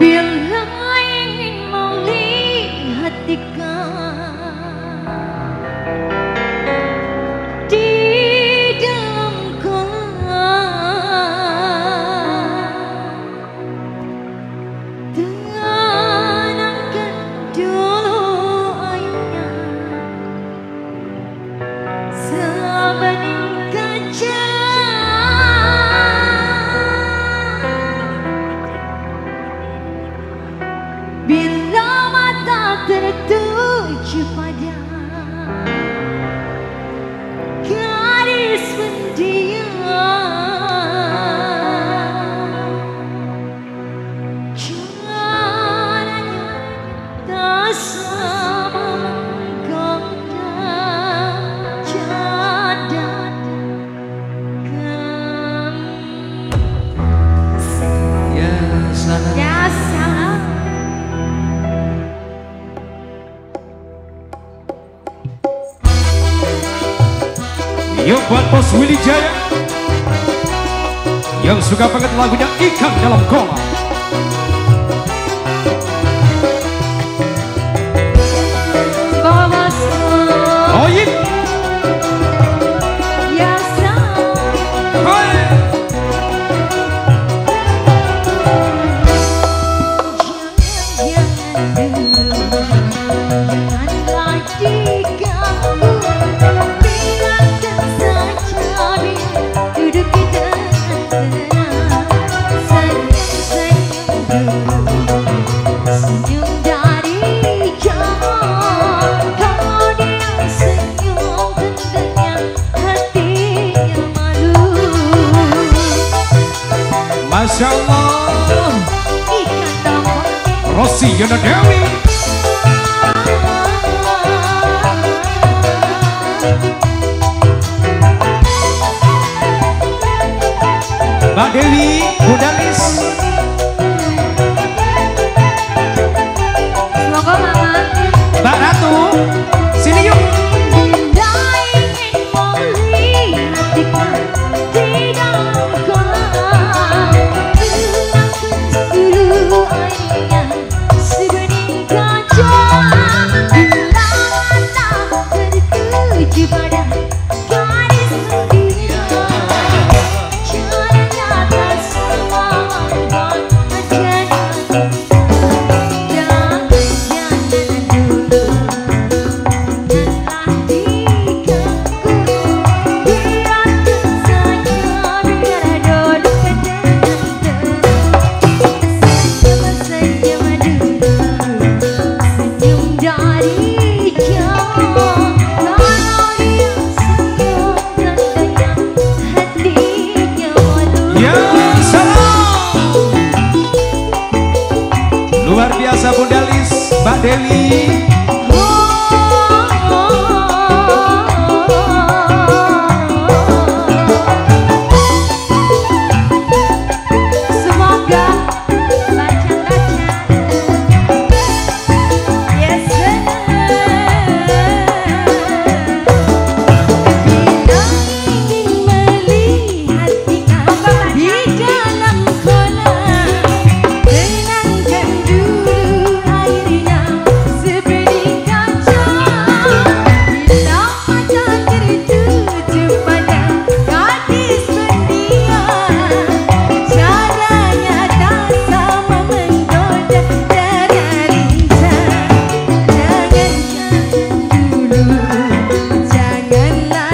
Biarlah ingin melihat di Yuk buat bos Willy Jaya Yang suka banget lagunya Ikan Dalam Kolam Masya Allah Rosi Yana Dewi Mbak Dewi Budalis dele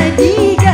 ketiga